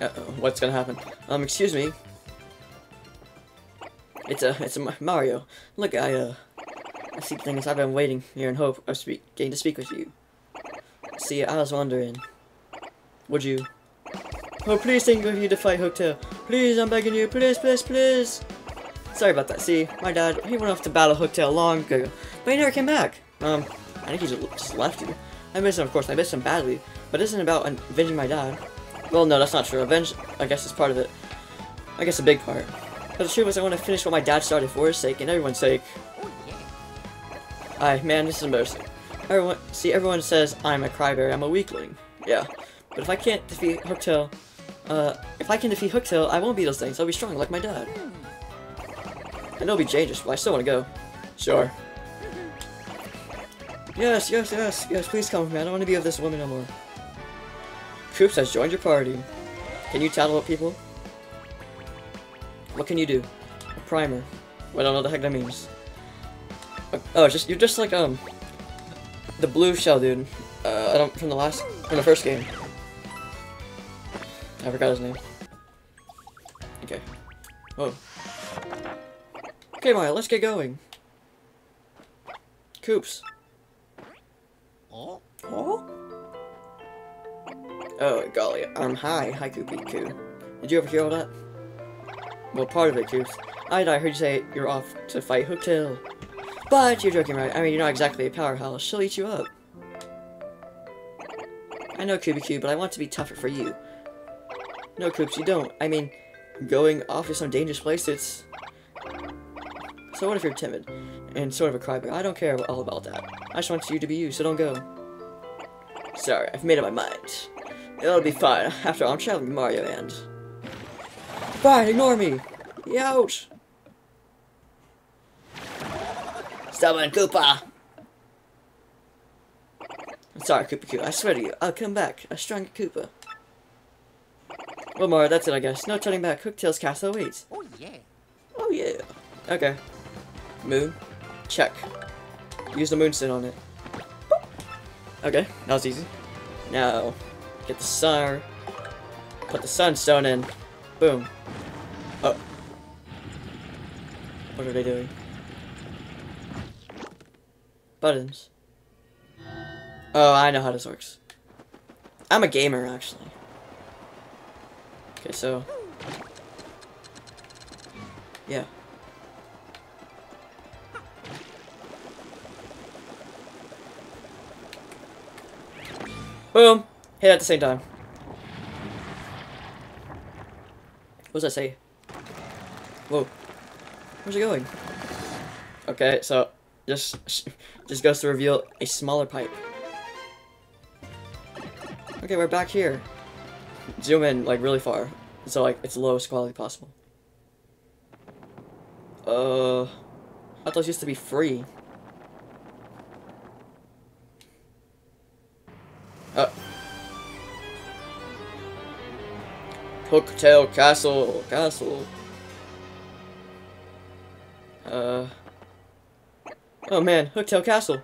Uh-oh, what's gonna happen? Um, excuse me. It's a, it's a Mario. Look, I, uh, I see the thing is I've been waiting here in hope of speak, getting to speak with you. See, I was wondering, would you? Oh, please think of you to fight Hooktail. Please, I'm begging you. Please, please, please. Sorry about that. See, my dad, he went off to battle Hooktail long ago, but he never came back. Um, I think he just left you. I miss him, of course. I miss him badly, but it isn't about avenging my dad. Well, no, that's not true. Avenge, I guess, is part of it. I guess a big part. But the truth is, I want to finish what my dad started for his sake and everyone's sake. Aye, man, this is embarrassing. Everyone, see, everyone says I'm a cryberry, I'm a weakling. Yeah, but if I can't defeat Hooktail, uh, if I can defeat Hooktail, I won't be those things. I'll be strong like my dad. And it'll be dangerous, but I still want to go. Sure. Yes, yes, yes, yes, please come me. I don't want to be with this woman no more. Koops has joined your party. Can you tattle up people? What can you do? A primer. Well, I don't know what the heck that means. Oh, just you're just like um the blue shell dude. Uh, I don't from the last from the first game. I forgot his name. Okay. Oh. Okay, Maya, let's get going. Koops. Oh? Oh? Oh, golly. Um, hi. Hi, Koopie Koo. Did you ever hear all that? Well, part of it, Koops. I, I heard you say you're off to fight Hooktail. But you're joking, right? I mean, you're not exactly a powerhouse. She'll eat you up. I know, Koopy but I want to be tougher for you. No, Koops, you don't. I mean, going off to some dangerous place, it's... So what if you're timid? And sort of a crybaby? I don't care all about that. I just want you to be you, so don't go. Sorry, I've made up my mind. It'll be fine. After all, I'm traveling Mario and... Fine, ignore me! Ouch! Stubborn Koopa! I'm sorry, Koopa Koo. I swear to you, I'll come back. A strong Koopa. Well, Mario, that's it, I guess. No turning back. Hooktail's castle oh, waits. Oh, yeah. Oh, yeah. Okay. Moon. Check. Use the moonstone on it. Boop. Okay, that was easy. Now, get the sun. Put the sunstone in. Boom. Oh. What are they doing? Buttons. Oh, I know how this works. I'm a gamer, actually. Okay, so... Yeah. Boom! Hit at the same time. What does that say? Whoa. Where's it going? Okay, so just just goes to reveal a smaller pipe. Okay, we're back here. Zoom in like really far, so like it's lowest quality possible. Uh, I thought those used to be free. Hooktail Castle, castle. Uh. Oh man, Hooktail Castle.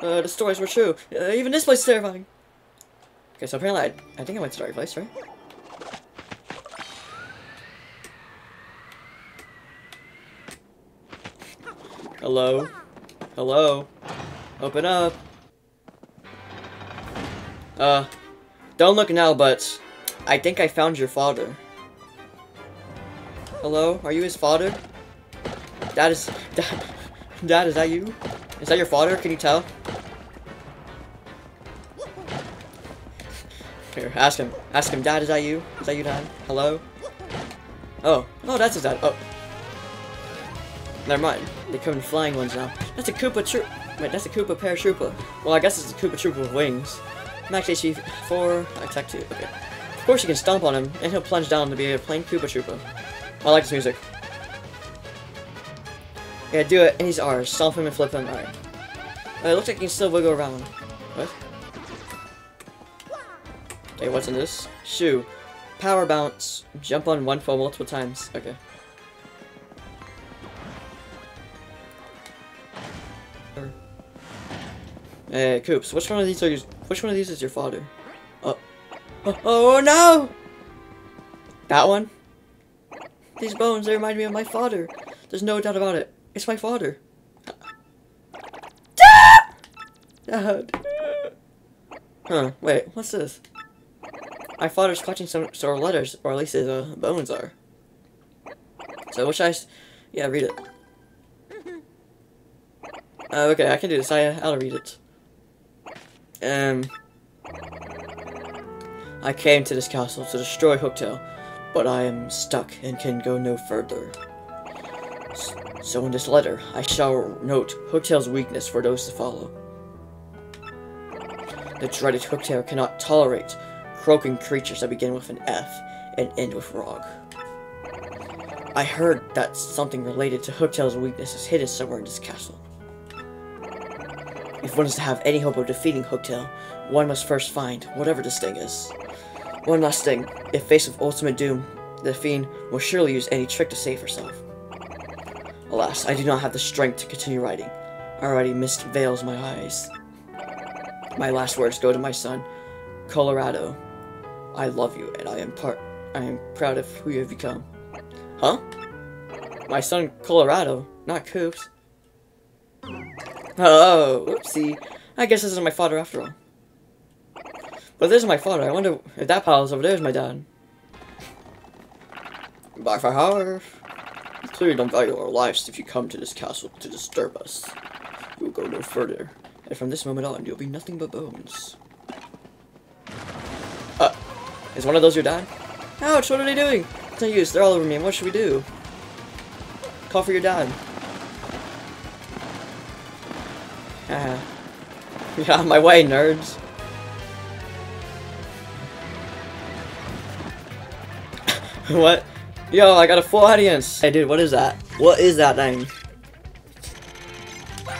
Uh, the stories were true. Uh, even this place is terrifying. Okay, so apparently I, I think I went to the right place, right? Hello? Hello? Open up. Uh, don't look now, but I think I found your father. Hello? Are you his father? Dad is... Dad, Dad, is that you? Is that your father? Can you tell? Here, ask him. Ask him, Dad, is that you? Is that you, Dad? Hello? Oh. Oh, that's his dad. Oh. Never mind. They come in flying ones now. That's a Koopa Troop. Wait, that's a Koopa Paratroopa. Well, I guess it's a Koopa Troopa with wings. Max HP 4, attack 2. Okay. Of course you can stomp on him, and he'll plunge down to be a plain Koopa Troopa. I like this music. Yeah, do it, and he's ours. Stomp him and flip him. Alright. Uh, it looks like he can still wiggle around. What? Okay, what's in this? Shoe. Power bounce. Jump on one foot multiple times. Okay. Hey, Koops, which one of these are you, which one of these is your father? Oh. No! That one? These bones, they remind me of my father. There's no doubt about it. It's my father. Dad! Huh, wait, what's this? My father's clutching some sort of letters, or at least his uh, bones are. So, what should I... s- Yeah, read it. Uh, okay, I can do this. I, I'll read it. Um... I came to this castle to destroy Hooktail, but I am stuck and can go no further. So in this letter, I shall note Hooktail's weakness for those to follow. The dreaded Hooktail cannot tolerate croaking creatures that begin with an F and end with Rog. I heard that something related to Hooktail's weakness is hidden somewhere in this castle. If one is to have any hope of defeating Hooktail, one must first find whatever this thing is. One last thing, if faced with ultimate doom, the fiend will surely use any trick to save herself. Alas, I do not have the strength to continue writing. Already mist veils my eyes. My last words go to my son, Kolorado. I love you, and I am part. I am proud of who you have become. Huh? My son, Kolorado, not Koops. Oh, whoopsie. I guess this is my father after all. But this is my father. I wonder if that is over there is my dad. By for however. You clearly don't value our lives if you come to this castle to disturb us. You will go no further, and from this moment on, you'll be nothing but bones. Uh, is one of those your dad? Ouch, what are they doing? It's no use, they're all over me, and what should we do? Call for your dad. Ah. Out of my way, nerds. what? Yo, I got a full audience. Hey, dude, what is that? What is that thing?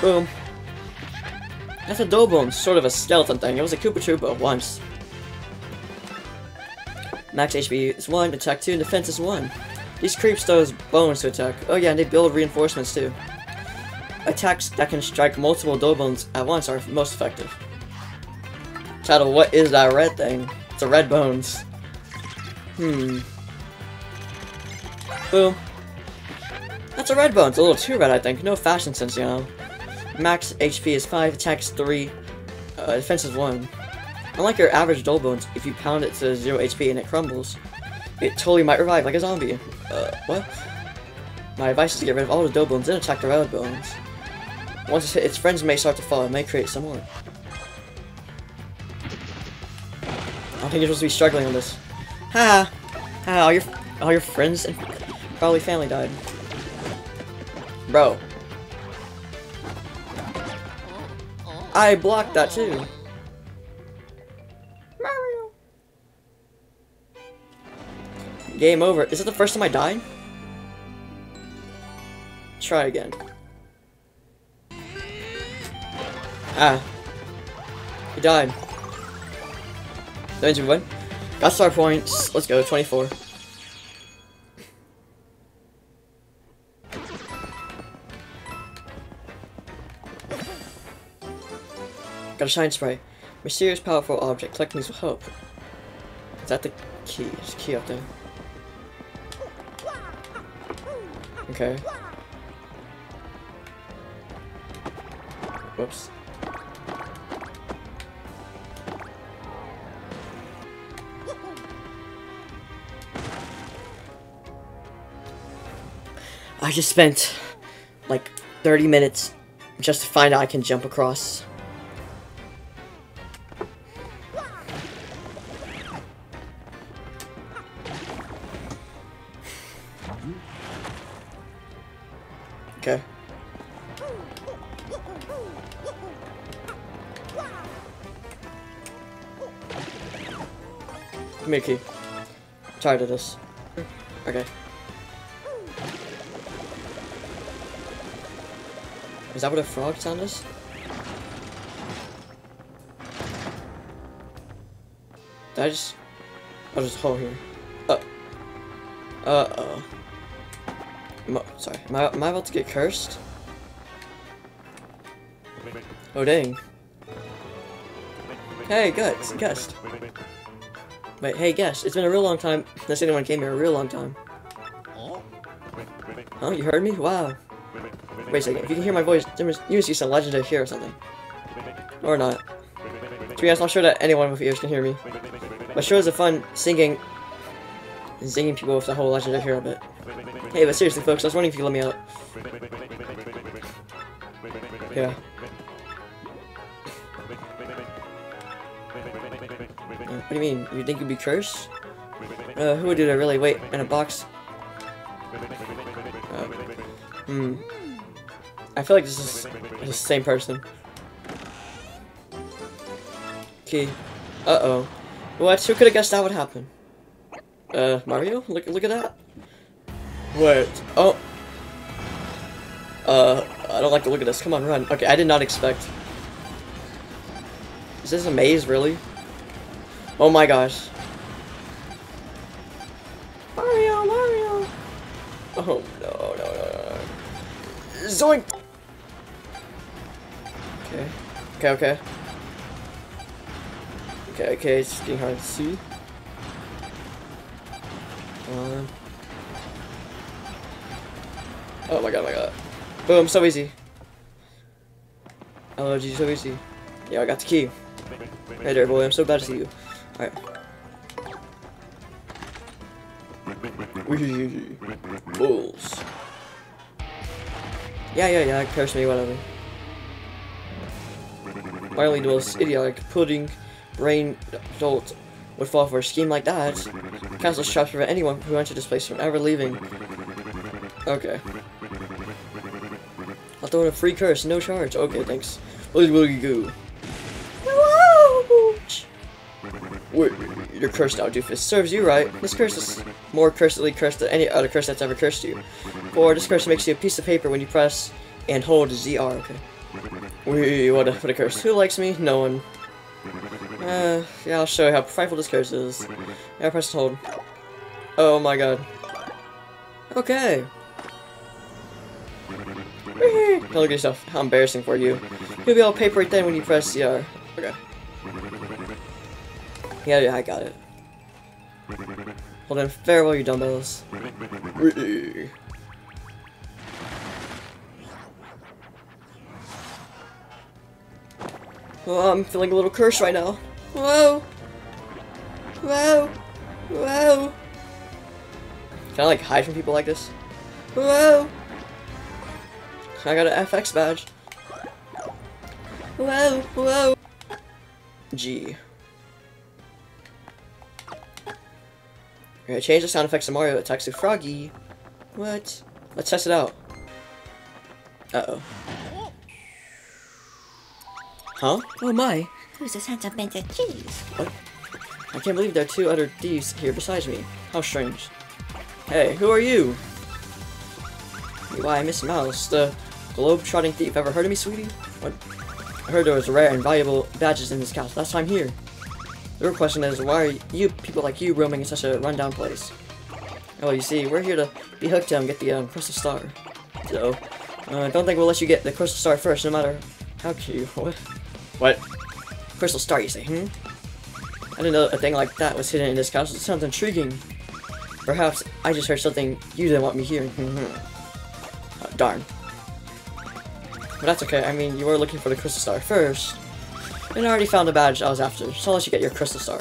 Boom. That's a Dull Bone, sort of a skeleton thing. It was a Koopa Troopa once. Max HP is 1, attack 2, and defense is 1. These creeps those bones to attack. Oh yeah, and they build reinforcements too. Attacks that can strike multiple Dull Bones at once are most effective. Title, what is that red thing? It's a red bones. Hmm. Boom. That's a red bone. It's a little too red, I think. No fashion sense, you know. Max HP is 5, attacks 3, uh, defense is 1. Unlike your average dull bones, if you pound it to 0 HP and it crumbles, it totally might revive like a zombie. Uh, what? My advice is to get rid of all the dull bones, then attack the red bones. Once it's hit, its friends may start to fall and may create some more. I don't think you're supposed to be struggling on this. Ha! Ha! All your, all your friends and probably family died. Bro. I blocked that too. Mario. Game over. Is it the first time I died? Try again. Ah. He died. Means we win. Got star points. Let's go, 24. Got a Shine Sprite. Mysterious, powerful object. Collecting these will help. Is that the key? There's a key up there. Okay. Whoops. I just spent like 30 minutes just to find out I can jump across. Okay. Key. I'm tired of this. Okay. Is that what a frog sound is? Did I just... I'll just hold here. Uh. Uh-oh. Sorry, am I, am I about to get cursed? Oh dang. Hey, guys, guest. Wait, hey, guess. It's been a real long time since anyone came here. A real long time. Oh? You heard me? Wow. Wait a second. If you can hear my voice, you must be some legendary here or something. Or not. To be honest, I'm not sure that anyone with ears can hear me. But sure is a fun singing and singing people with the whole legendary hero bit. Hey, but seriously, folks, I was wondering if you let me out. Yeah. Uh, what do you mean? You think you'd be cursed? Uh, who would do that really? Wait, in a box? Uh, hmm. I feel like this is the same person. Okay. Uh-oh. What? Who could have guessed that would happen? Uh, Mario? Look, look at that. Wait. Oh. Uh, I don't like to look at this. Come on, run. Okay, I did not expect. Is this a maze, really? Oh my gosh. Mario, Mario. Oh, no, no, no, no. Zoink! Okay. Okay, okay. Okay, okay, it's getting hard to see. Um. Oh my god, oh my god. Boom, so easy. Oh, LOG, so easy. Yeah, I got the key. Hey there, boy, I'm so glad to see you. Alright. Bulls. Yeah, yeah, yeah, curse me, whatever. Bilingual's idiotic pudding brain adult would fall for a scheme like that. Castle traps prevent anyone who enters this place from ever leaving. Okay. I'll throw in a free curse, no charge. Okay, thanks. Willy willy goo. Wait, you're cursed now, doofus. Serves you right. This curse is more cursedly cursed than any other curse that's ever cursed you. For this curse makes you a piece of paper when you press and hold ZR, okay. Wee, what a, what a curse. Who likes me? No one. Uh, yeah, I'll show you how frightful this curse is. Yeah, press and hold. Oh my god. Okay. Now look at yourself. How embarrassing for you. You'll be all paper then when you press CR. Okay. Yeah, yeah, I got it. Hold on, farewell, you dumbbells. Oh, I'm feeling a little cursed right now. Whoa! Whoa! Whoa! Can I like hide from people like this? Whoa! I got an FX badge. Whoa! Whoa! G. We're gonna change the sound effects of Mario attacks to Froggy. What? Let's test it out. Uh-oh. Huh? Oh my! Who's this handsome bench of cheese? What? I can't believe there are two other thieves here besides me. How strange. Hey, who are you? Why, Ms. Mowz, the globe-trotting thief. Ever heard of me, sweetie? What? I heard there was rare and valuable badges in this castle. That's why I'm here. The real question is, why are you people like you roaming in such a rundown place? Oh, you see, we're here to be hooked and get the um, crystal star. So, uh, I don't think we'll let you get the crystal star first, no matter how cute. What? What? Crystal star, you say? Hmm. I didn't know a thing like that was hidden in this castle. It sounds intriguing. Perhaps I just heard something you didn't want me hearing. oh, darn. But that's okay. I mean, you were looking for the crystal star first. And I already found the badge I was after, so I'll let you get your crystal star.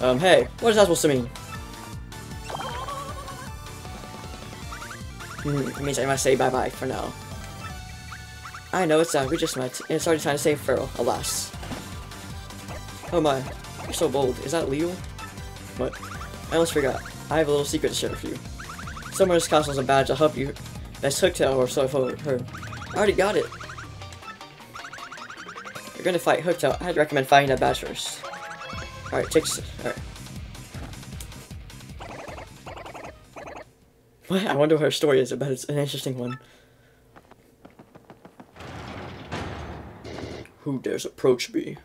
Um, hey, what is that supposed to mean? Hmm, it means I must say bye-bye for now. I know it's sad, we just met, and it's already time to save Farrell, alas. Oh my, you're so bold. Is that legal? What? I almost forgot. I have a little secret to share with you. Somewhere in this castle is a badge. I hope you. That's Hooktail, or so I've heard. I already got it. You're gonna fight Hooktail. I'd recommend fighting that badge first. Alright, take Alright. What? I wonder what her story is, but it's an interesting one. Who dares approach me?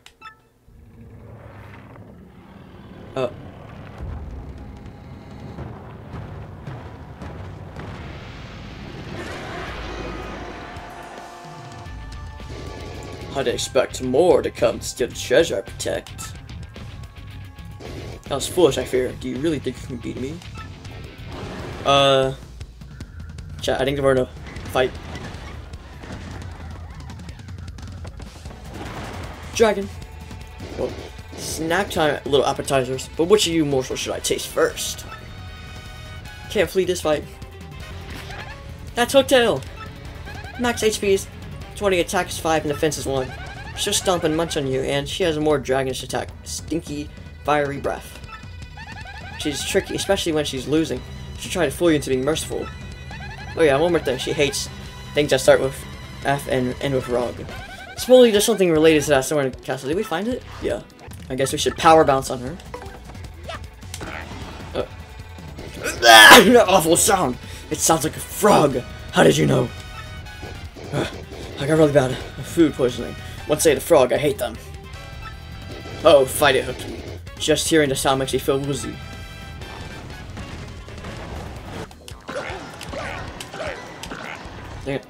Uh. I'd expect more to come to steal the treasure I protect. That was foolish, I fear. Do you really think you can beat me? Uh... Chat, I think we're gonna fight. Dragon. Well, snack time, little appetizers. But which of you morsels should I taste first? Can't flee this fight. That's Hooktail! Max HP is 20, attack is 5, and defense is 1. She'll stomp and munch on you, and she has a more dragonish attack. Stinky, fiery breath. She's tricky, especially when she's losing. She'll try to fool you into being merciful. Oh yeah, one more thing. She hates things that start with F and end with Rog. Supposedly there's something related to that somewhere in the castle. Did we find it? Yeah. I guess we should power bounce on her. Uh. that awful sound! It sounds like a frog! How did you know? Uh, I got really bad food poisoning. Once say the frog, I hate them. Oh, fight it, Hooky. Just hearing the sound makes me feel woozy. Dang it.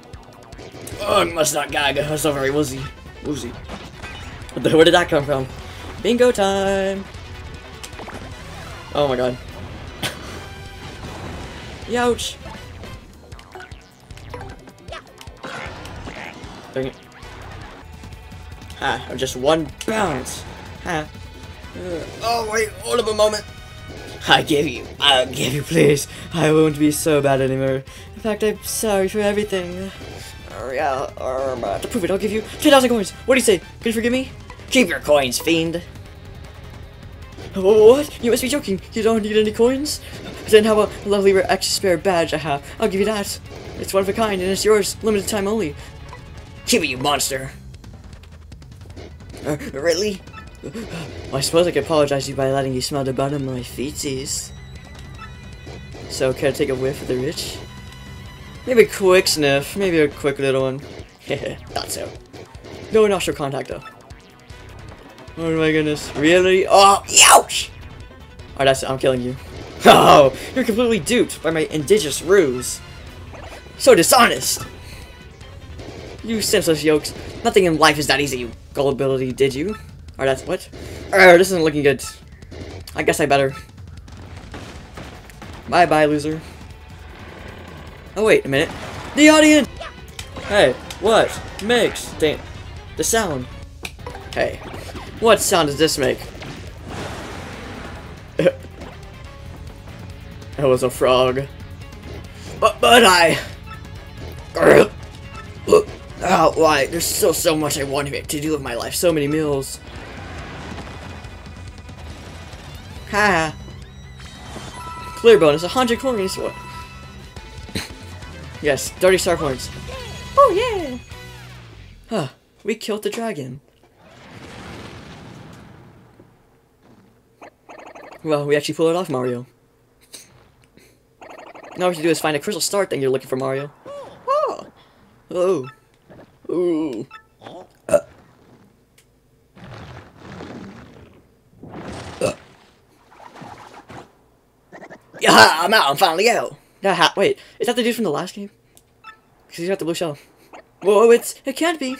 Oh, Ugh, must not gag. Not very woozy. Woozy. Where did that come from? Bingo time! Oh my god. Youch! Dang it. Ha, I'm just one bounce. Ha. Oh wait, hold up a moment. I give you, I'll give you, please. I won't be so bad anymore. In fact, I'm sorry for everything. Uh, yeah, to prove it, I'll give you 10,000 coins. What do you say? Can you forgive me? Keep your coins, fiend. Oh, what? You must be joking. You don't need any coins? Then how about a lovely extra spare badge I have? I'll give you that. It's one of a kind, and it's yours, limited time only. Give it, you monster. Uh, really? I suppose I could apologize to you by letting you smell the bottom of my feeties. So, can I take a whiff of the rich? Maybe a quick sniff. Maybe a quick little one. Thought so. No nostril contact, though. Oh my goodness. Really? Oh, ouch! Alright, that's it. I'm killing you. Oh, you're completely duped by my indigenous ruse. So dishonest! You senseless yokes. Nothing in life is that easy, you gullibility, did you? Or that's what? Er, this isn't looking good. I guess I better. Bye bye, loser. Oh wait a minute. The audience! Hey, what makes the, the sound? Hey, what sound does this make? it was a frog. But, but I... Oh, why? There's still so much I want to do with my life. So many meals. Ha! Clear bonus, 100 coins. What? yes, 30 star points. Oh, yeah! Huh, we killed the dragon. Well, we actually pulled it off, Mario. Now what we have to do is find a crystal star thing you're looking for, Mario. Oh! Oh. Ooh. Uh. Uh. Yeah, I'm out. I'm finally out. Yeah, wait, is that the dude from the last game? Because he's got the blue shell. Whoa, it's it can't be.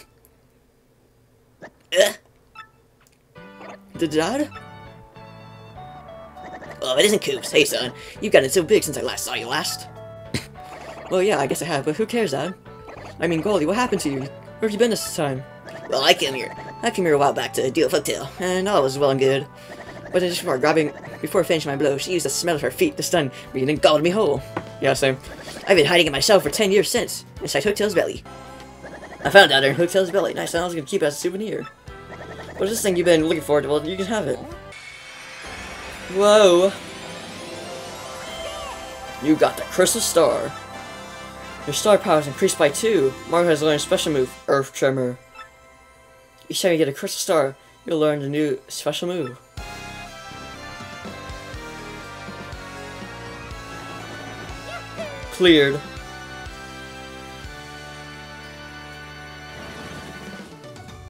Uh. The dad? Oh, it isn't Koops. Hey, son, you've gotten so big since I last saw you last. well, yeah, I guess I have, but who cares, Dad? I mean, Goldie, what happened to you? Where have you been this time? Well, I came here. I came here a while back to deal with Hooktail, and all was well and good. But just before grabbing, before finishing my blow, she used the smell of her feet to stun me and gobbled me whole. Yeah, same. I've been hiding it myself for 10 years since, inside Hooktail's belly. I found out in Hooktail's belly. Nice, I was gonna keep it as a souvenir. What's this thing you've been looking forward to? Well, you can have it. Whoa. You got the Crystal Star. Your star power is increased by 2. Mario has learned a special move, Earth Tremor. Each time you get a Crystal Star, you'll learn a new special move. Cleared.